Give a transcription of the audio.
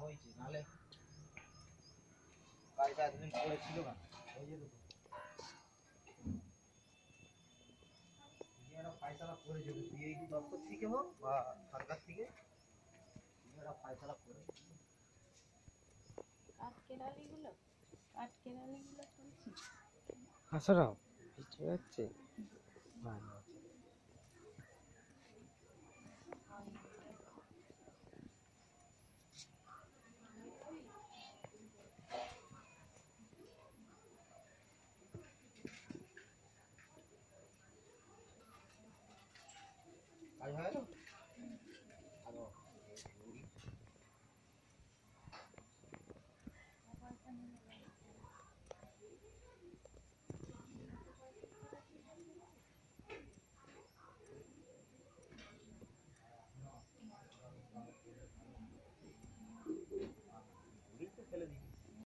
হয়েছে নাহলে কাজটা এতদিন পড়েছিল না ওই জন্য তো। কি একটা ফায়সালা করেছে বিএইডি দপ্তর থেকে হোক বা সরকার থেকে একটা ফায়সালা করে কেরালিগুলো কাঠ কেরালিগুলো তুলছি। হাসরাও ভালো Aí vai.